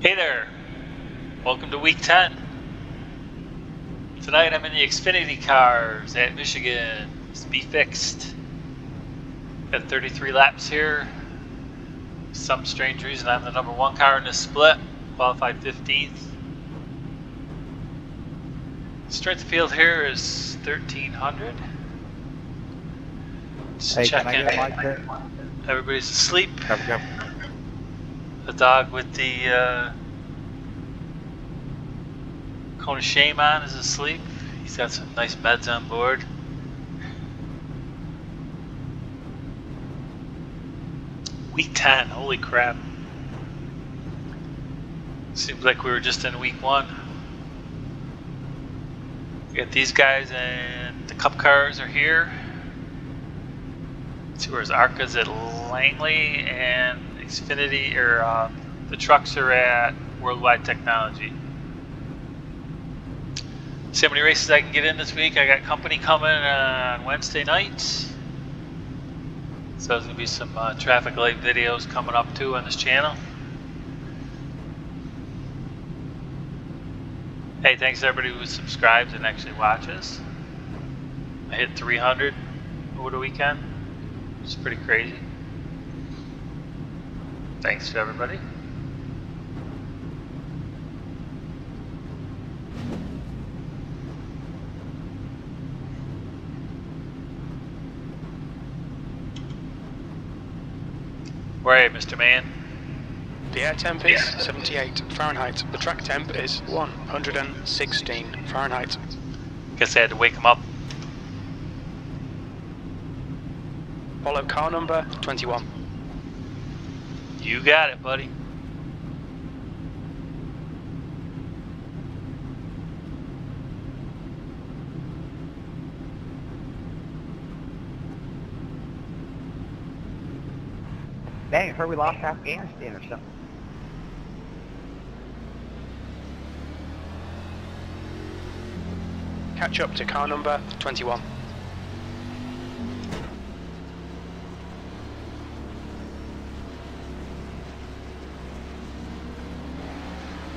Hey there! Welcome to week 10. Tonight I'm in the Xfinity cars at Michigan. It's be fixed. Got 33 laps here. Some strange reason I'm the number one car in this split. Qualified 15th. Strength field here is 1300. Just Hey, check can I in. a mic check? Everybody's asleep. The dog with the uh, cone of shame on is asleep. He's got some nice meds on board. Week 10, holy crap. Seems like we were just in week 1. We got these guys and the cup cars are here. See where's ARCA's at Langley and Xfinity or um, the trucks are at Worldwide Technology. See how many races I can get in this week. I got company coming on Wednesday night. So there's gonna be some uh, traffic light videos coming up too on this channel. Hey, thanks to everybody who subscribes and actually watches. I hit 300 over the weekend. It's pretty crazy. Thanks to everybody. Where are you, Mr. Man? The air temp is 78 Fahrenheit. The track temp is 116 Fahrenheit. Guess I had to wake him up. Follow car number 21. You got it, buddy. Dang, I heard we lost Afghanistan or something. Catch up to car number 21.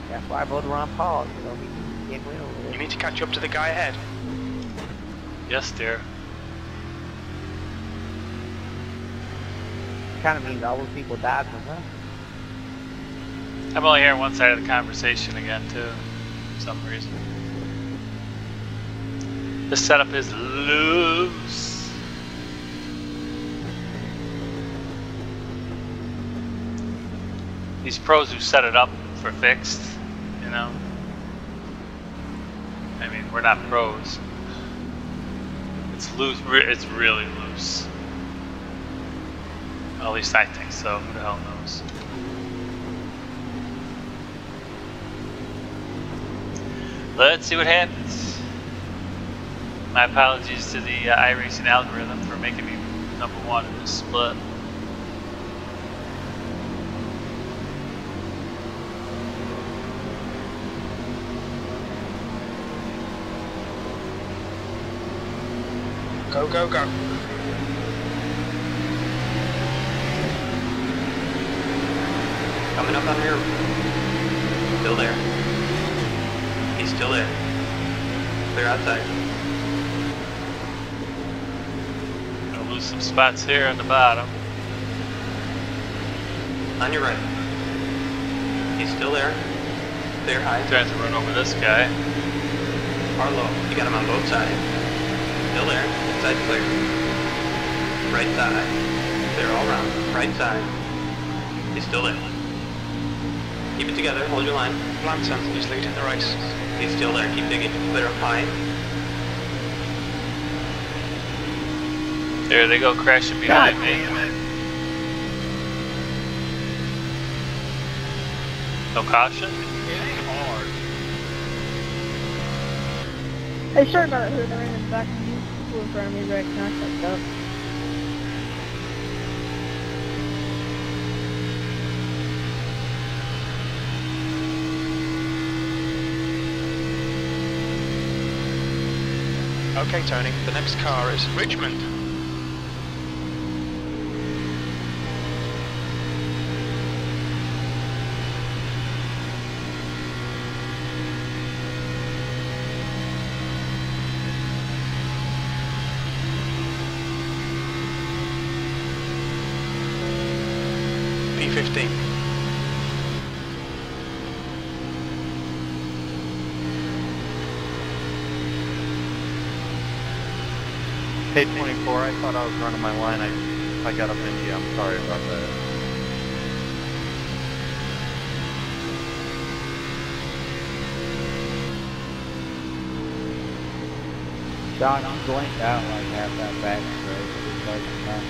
That's why I voted Ron Paul. You know, he can't win over You need to catch up to the guy ahead. Yes, dear. Kind of means all those people died from that. I'm only hearing one side of the conversation again, too, for some reason. The setup is loose. These pros who set it up for fixed, you know. I mean, we're not pros. It's loose. It's really loose. At least I think so. Who the hell knows? Let's see what happens. My apologies to the uh, iRacing algorithm for making me number one in this split. Go, go, go. Coming up on here. Still there. He's still there. Clear outside. Gonna lose some spots here on the bottom. On your right. He's still there. Clear high. Trying to run over this guy. Arlo. You got him on both sides. Still there. Inside clear. Right side. Clear all around. Right side. He's still there. Keep it together. Hold your line. Blanton is leading the race. He's still there. Keep digging. Clear up high. There they go crashing behind me. No caution? Hey, sorry about who I ran in the back of you. People in front of me right now. Fucked up. Okay, Tony, the next car is Richmond. P15. Hey, 24, I thought I was running my line. I, I got up in you. I'm sorry about that. Sean, you blinked out like half that back straight. It's like, uh,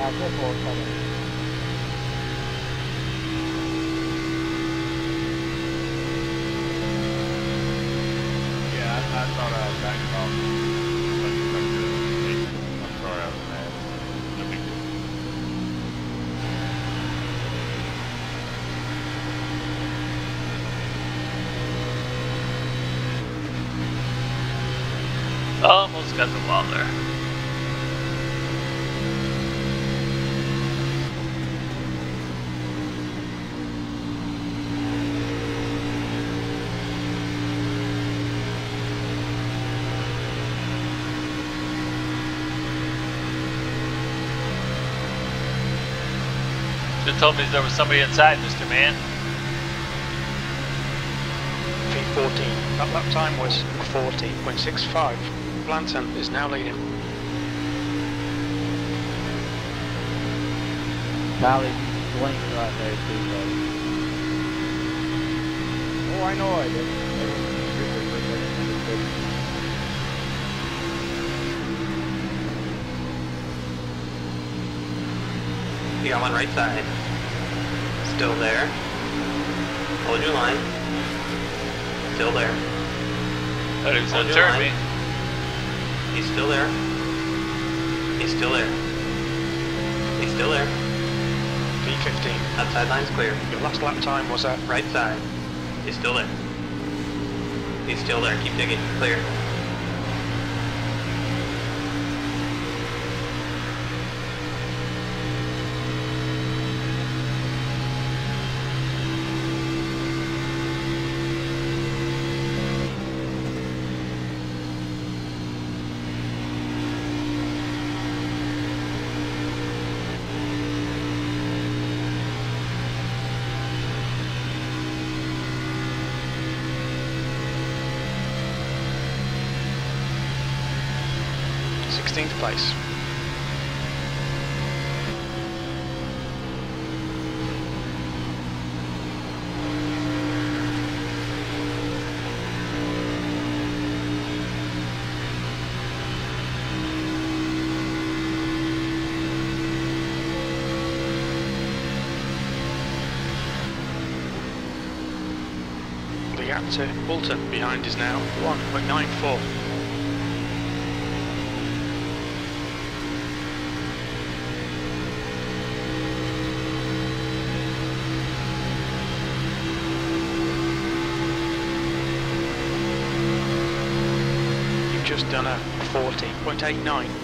I just more coming. Yeah, I, I thought I was backing off. Like, like this. I'm sorry I was mad. No big deal. Almost got the wall there. Should told me there was somebody inside, Mr. Man. P14. That lap time was 40.65. Blanton is now leading. Tyler, you right there too, buddy. Oh, I know I did. You got one right side. Still there. Hold your line. Still there. Thought he was Hold gonna your turn line. me. He's still there. He's still there. He's still there. P15. Outside line's clear. Your last lap time was at Right side. He's still there. He's still there. Keep digging. Clear. Sixteenth place. The gap to Bolton behind is now 1.94. done a 40.89.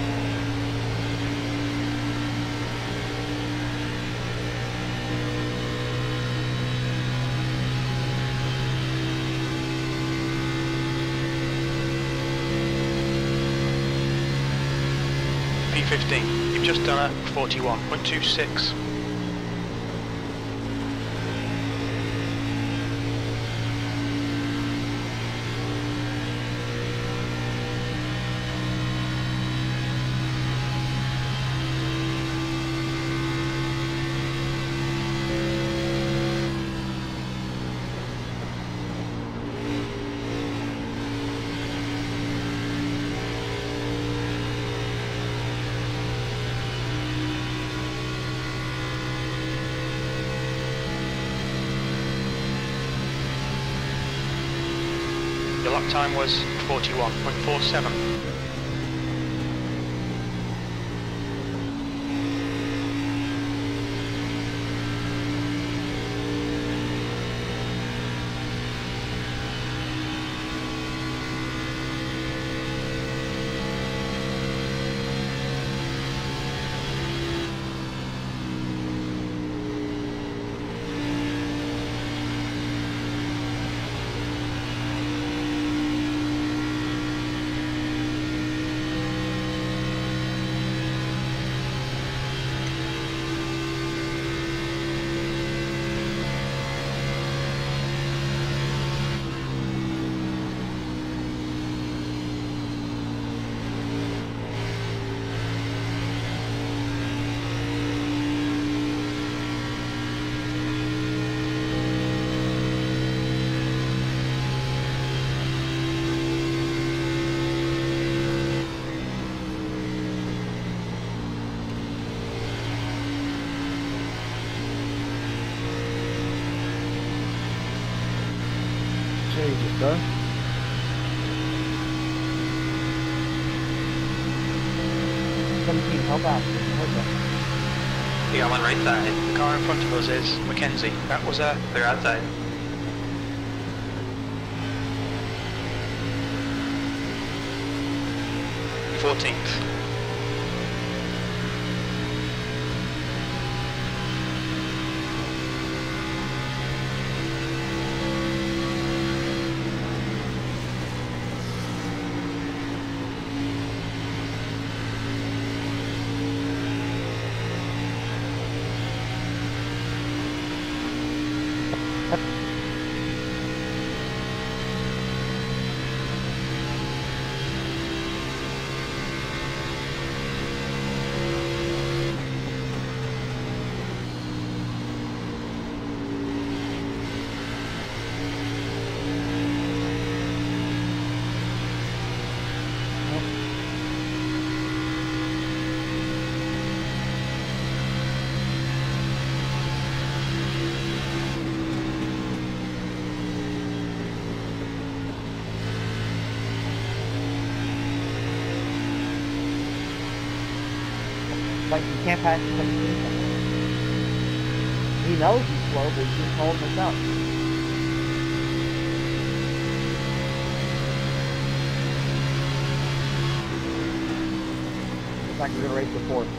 P15, you've just done a 41.26. time was 41.47. Jesus, sir. Seventeen, help out. Help out. You got one right side. The car in front of us is Mackenzie. That was a Clear outside. fourteenth. Like, you can't pass the seventeen. He knows he's slow, but he's just holding us up. Looks like we're gonna race the fourth.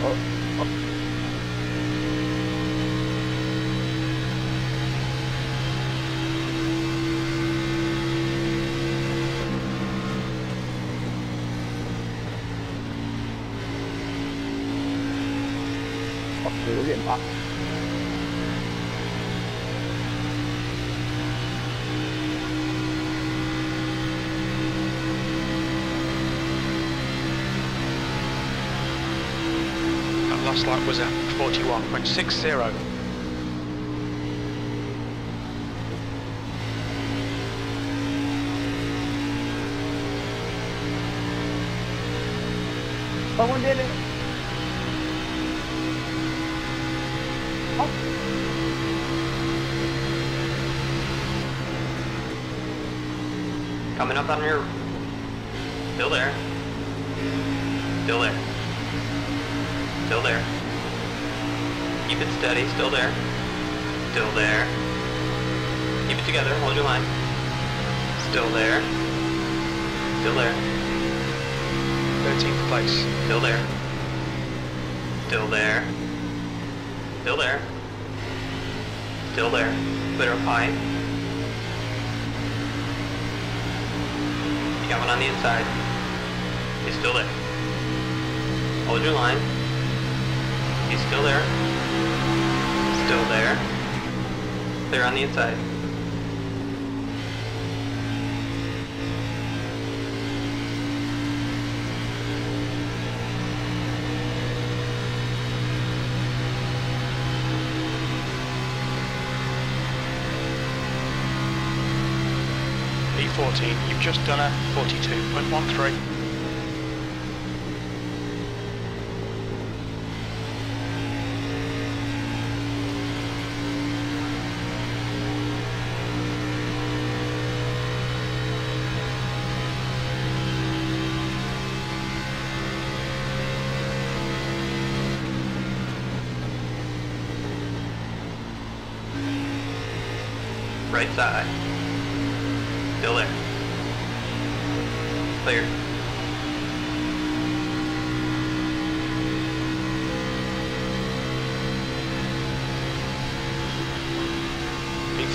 Oh, last lap was at 41.60. Someone did it. Coming up on your... Still there. Still there. Steady, still there. Still there. Keep it together, hold your line. Still there. Still there. 13th place. Still there. Still there. Still there. Still there. Clear up high. You got one on the inside. He's still there. Hold your line. He's still there. Still there. Clear on the inside. P14, you've just done a 42.13.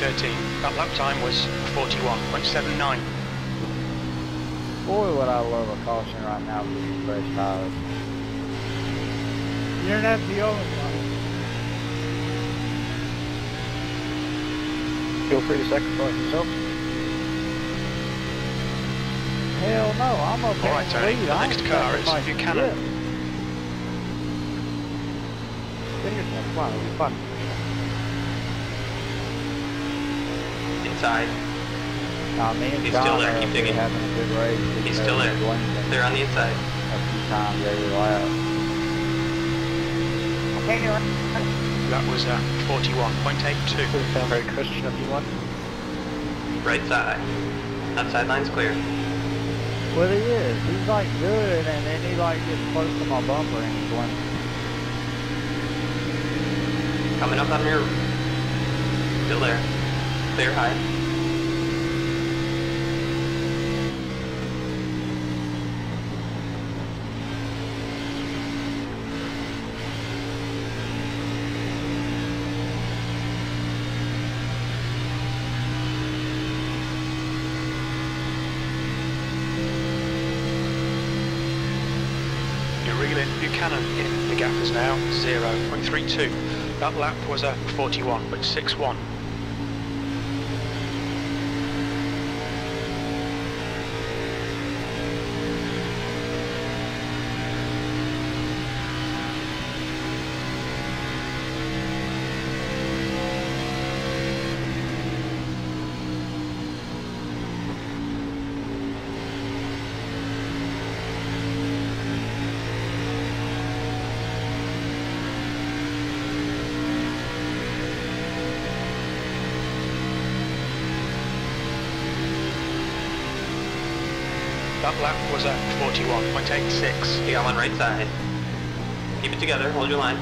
P13, that lap time was 41.79. Boy, would I love a caution right now for these fresh tires. You're not the only one. Feel free to sacrifice yourself. Hell no, I'm up All right, in the Tony, lead. the I next car is sacrificing Buchanan. shit. Get yourself fine, it'll be Inside. Nah, me and He's John still there, keep up digging. having a good race. He's Just still there. They're on the inside. A few times every lap. That was uh, 41.82. Sound very Christian of you one. Right side. Outside line's clear. Well, he is. He's like good, and then he like gets close to my bumper and he's blinking. Coming up on your... Still there. Clear high. Reeling Buchanan in. The gap is now 0.32. That lap was a 41.61. 41.86. You got one right side. Keep it together, hold your line.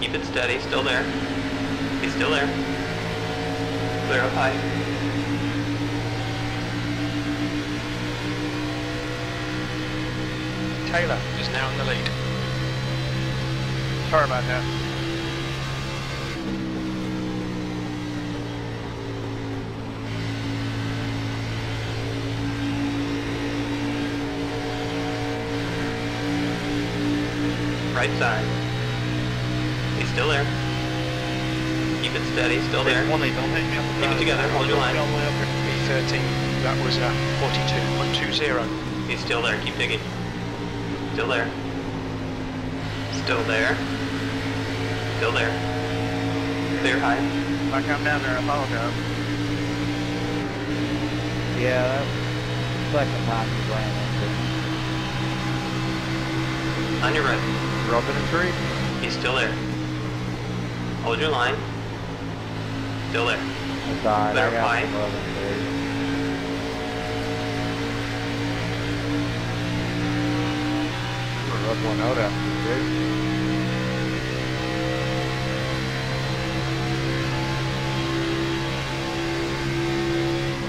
Keep it steady, still there. He's still there. Clear up high. Taylor is now in the lead. Sorry about that. Right side. He's still there. Keep it steady, still there. One lead, don't hit me up. Keep it together, hold your line. Don't way up here. P13, that was uh, a 42.20. He's still there, keep digging. Still there. Still there. Still there. Clear high. If I come down there, I apologize. Yeah, that's the second time he's ran into. On your right. Robin and tree. He's still there. Hold your line. Still there. I died. Clarify. I'm gonna rub one out after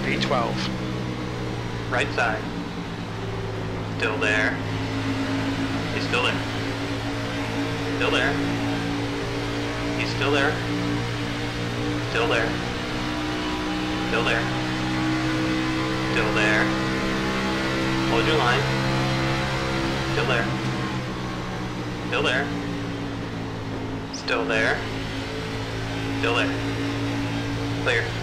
B12. Right side. Still there. He's still there. Still there. He's still there. Still there. Still there. Still there. Hold your line. Still there. Still there. Still there. Still there. Clear.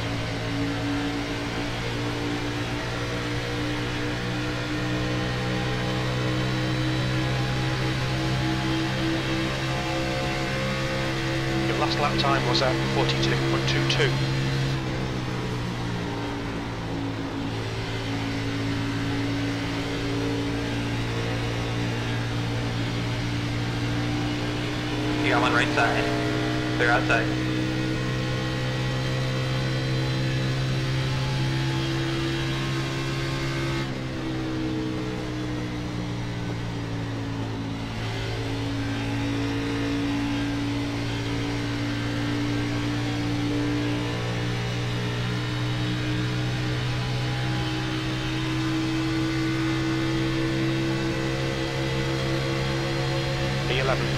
Last lap time was at 42.22. You got one right side. Clear outside.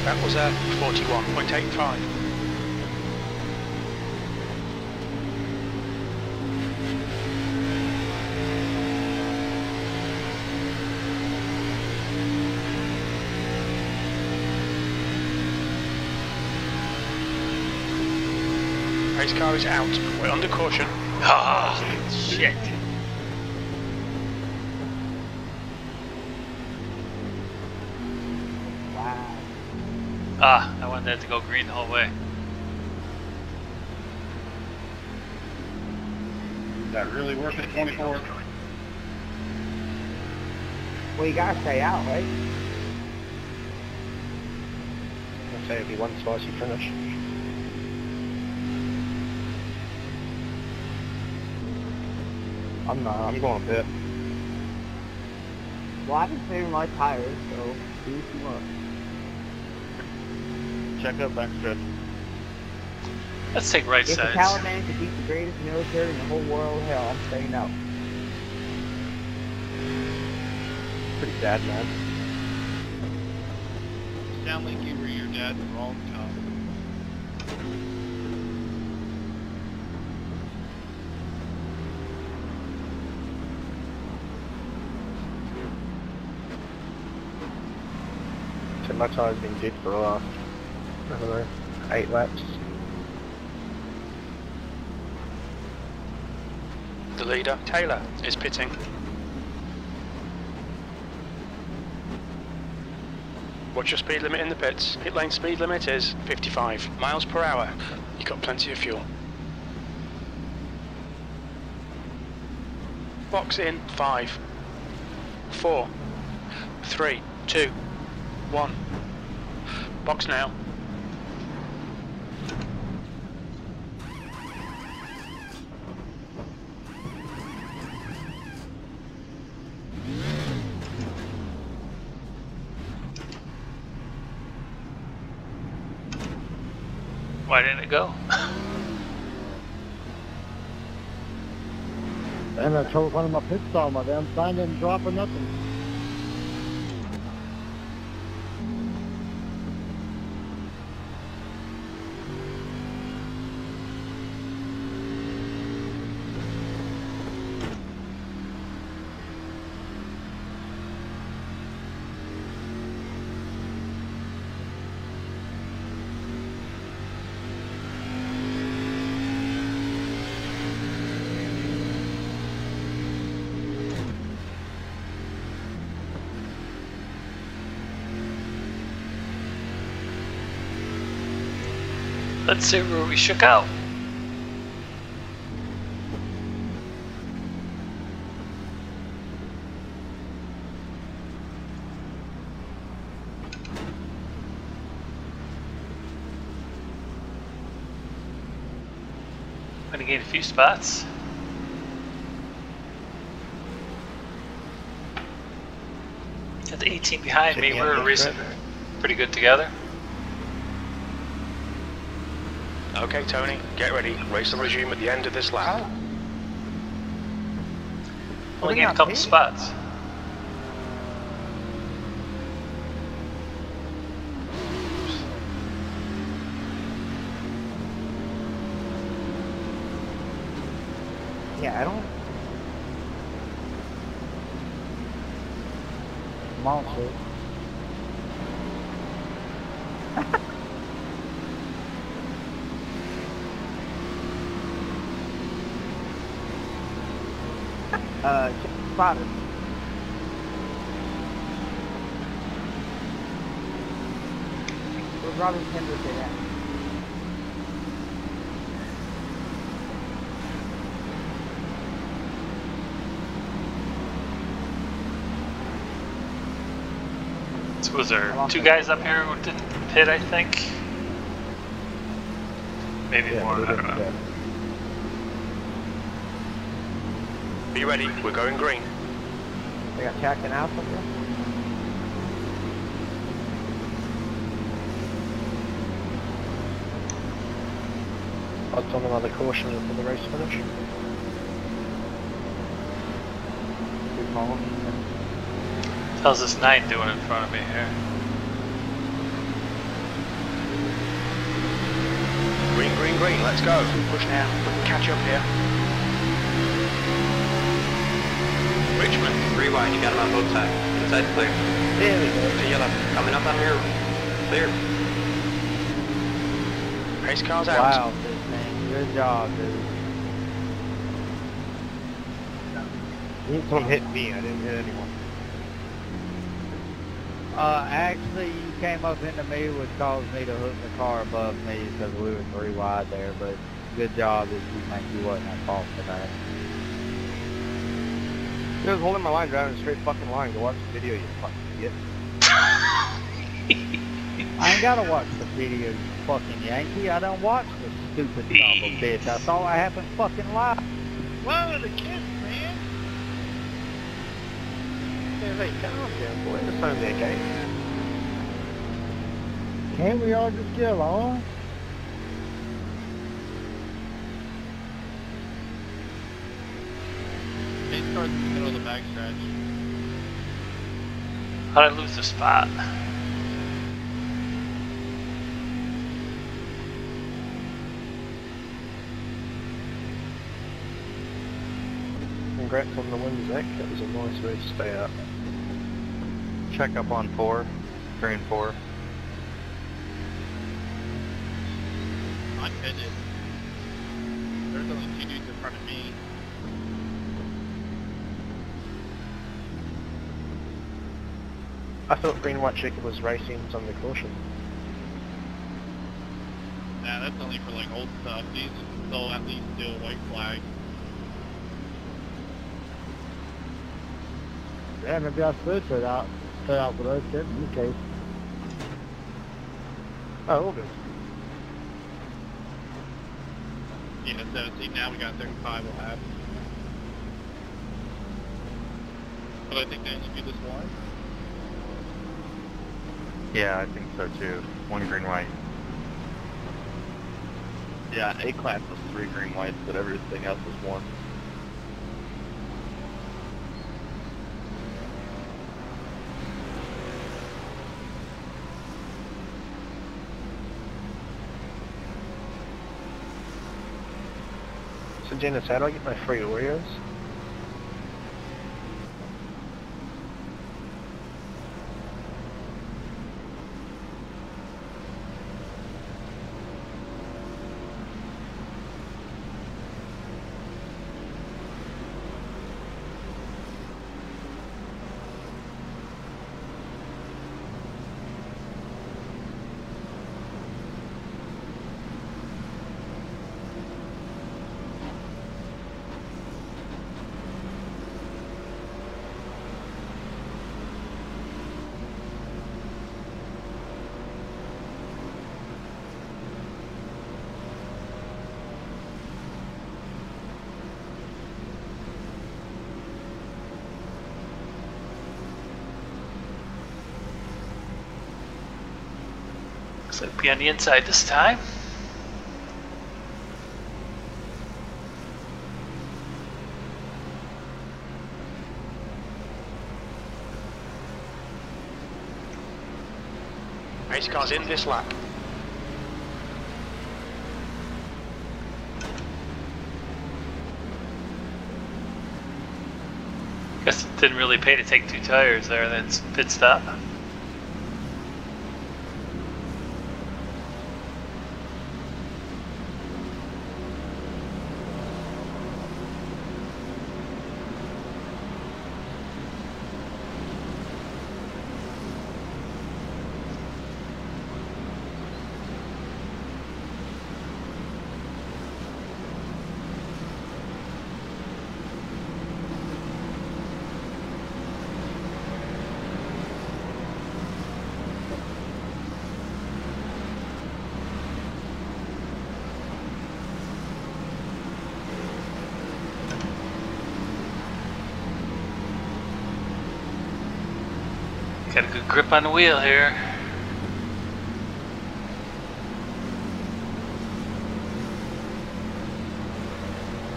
That was at 41.85. Race car is out. We're under caution. Ah, shit. I wanted that to go green the whole way. Is that really worth it, 24? Well, you gotta stay out, right? I'll say it'd be one spicy finish. I'm not, I'm going pit. Well, I've been saving my tires, so do what you want. Check up backstretch. Let's take right If the. Taliban could beat the greatest military in the whole world, hell, I'm staying out. Pretty bad, man. Stanley, you were your dad the wrong time. So my tire's been good for the last, Eight laps. The leader, Taylor, is pitting. What's your speed limit in the pits? Pit lane speed limit is 55 miles per hour. You've got plenty of fuel. Box in five, four, three, two, one. Box now. Why didn't it go? And I told one of my pit stall, my damn sign didn't drop or nothing. Let's see where we shook out. Gonna gain a few spots. Got the 18 behind me. We're on the racing pretty good together. Okay, Tony, get ready. Race will resume at the end of this lap. Oh. Well, we gained a couple here? spots. Uh, check the spotter. Where's Robin Kendrick at? So was there two guys up here who didn't pit, I think? Maybe Yeah, more, I don't didn't, know. yeah. Are you ready? We're going green. They got Jack and Alpha here? Odds on another caution for the race finish. Two columns. How's this nine doing in front of me here? Green, green, green. Let's go. Push now. We can catch up here. Wide, you got him on both sides. Inside clear. There we go. To yellow. Coming up on your clear. Race cars out. Wow, dude, man. Good job, dude. Someone hit me, I didn't hit anyone. Uh, actually, you came up into me, which caused me to hook the car above me because we were three wide there. But good job that you think you wasn't at fault for that. I was holding my line driving a straight fucking line. Go watch the video, you fucking idiot. I ain't gotta watch the video, you fucking Yankee. I don't watch the stupid son of a bitch. I saw it happen fucking live. Whoa, the kids, man! Yeah, hey, calm down, boy. It's only a game. Can't we all just get along? Car's in the middle of the backstretch. How'd I lose the spot? Congrats on the win, Zach. That was a nice race to stay up. Check up on four, three and four. I'm pitted. There's only two dudes in front of me. I thought Green White Checker was racing on the caution. Nah, that's only for like old stuff. These they'll at least do a white flag. Yeah, maybe I should put out, put out for those kids in this case. Oh, all good. Yeah, so see now we got 35 we'll have. But I think they only do this one. Yeah, I think so too. One green white. Yeah, A class was three green whites, but everything else was one. So, Dennis, how do I get my free Oreos? So it'll be on the inside this time. Race cars in this lap. Guess it didn't really pay to take two tires there, then pit stop. Got a good grip on the wheel here.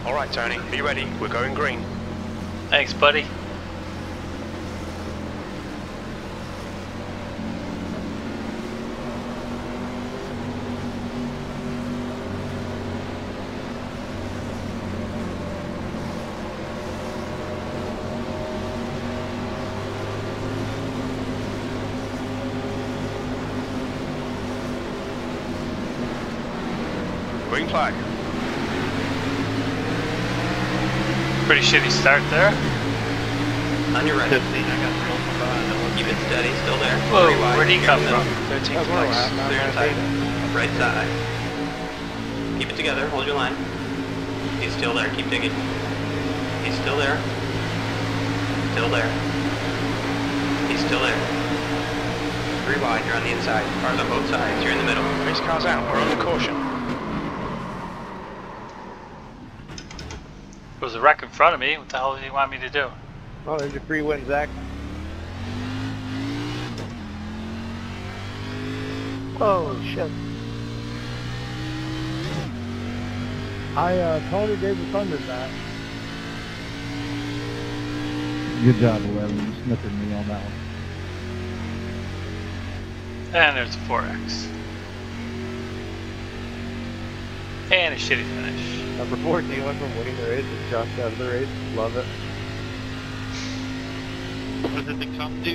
All right, Tony, be ready. We're going green. Thanks, buddy. Pretty shitty start there. On your right. 15, I got real behind. Keep it steady, still there. Whoa, Three wide. where'd he come Middle. from? 13th place. Clear inside. Right side. Keep it together, hold your line. He's still there, keep digging. He's still there. Still there. He's still there. Three wide, you're on the inside. Cars on both sides, you're in the middle. Race cars out. We're under caution. There was a wreck in front of me. What the hell do you want me to do? Oh, there's your free win, Zach. Oh, shit. I uh, totally gave the thunder back. Good job, Eleven. You snookered me on that one. And there's a 4X. And a shitty finish. Number 14 went from winning the race and jumped out of the race. Love it. What did it come to?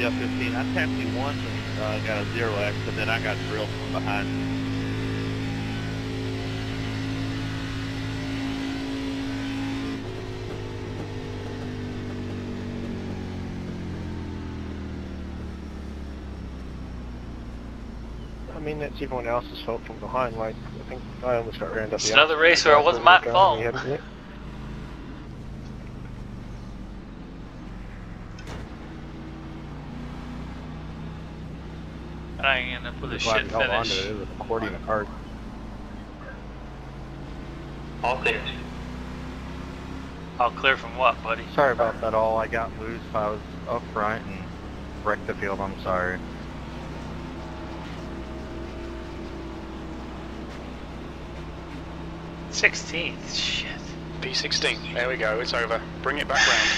Yeah, 15. I tapped you once and uh, got a zero X, and then I got drilled from behind. Mean, that's everyone else's fault from behind. Like, I think I almost got rounded up. It's the another outside race where it wasn't my fault. going, we hadn't yet. I end up with a Glad shit we held on to finish. it. It was according to card. All clear. All clear from what, buddy? Sorry about that all. I got loose. I was up front and wrecked the field. I'm sorry. Sixteenth. Shit. P16. There we go. It's over. Bring it back round.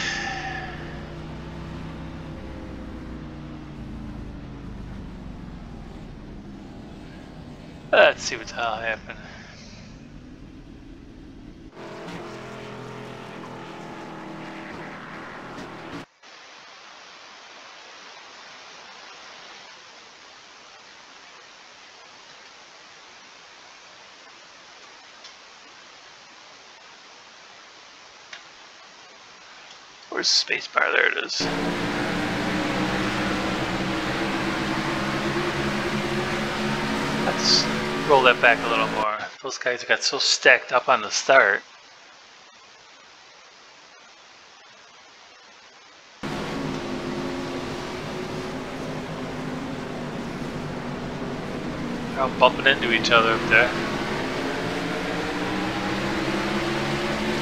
Let's see what the hell happened. Where's the space bar? There it is. Let's roll that back a little more. Those guys got so stacked up on the start. They're all bumping into each other up there.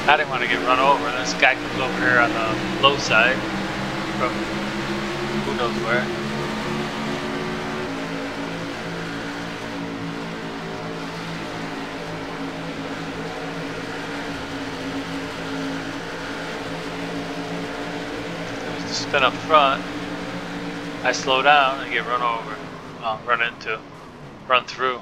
I didn't want to get run over. This guy comes over here on the low side from who knows where. spin up front, I slow down and get run over. Well, run into, run through.